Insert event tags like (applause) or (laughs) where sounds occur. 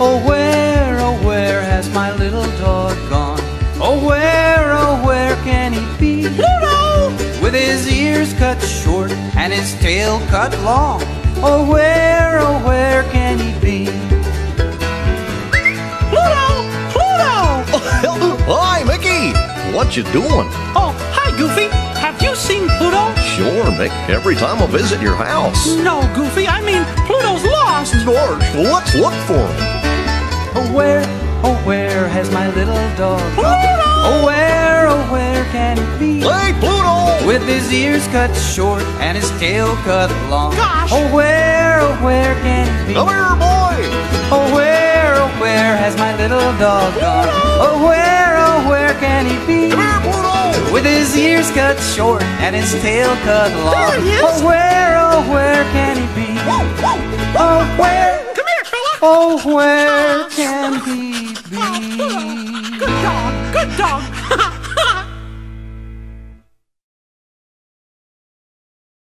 Oh, where, oh, where has my little dog gone? Oh, where, oh, where can he be? Pluto! With his ears cut short and his tail cut long. Oh, where, oh, where can he be? Pluto! Pluto! (laughs) Hi, Mickey. What you doing? Oh, hi, Goofy. Have you seen Pluto? Sure, Mick. Every time I visit your house. No, Goofy. I mean, Pluto's lost. George, let's look for him. Oh, where, oh, where has my little dog gone? Pluto! Oh, where, oh, where can he be? Hey, Pluto! With his ears cut short and his tail cut long. Gosh. Oh, where, oh, where can he be? Come here, boy. Oh, where, oh, where has my little dog gone? Oh, where, oh, where can he be? Come here, Pluto. With his ears cut short and his tail cut long. There he is. Oh, where, oh, where can he be? Oh, where can he be? Good dog. Good dog,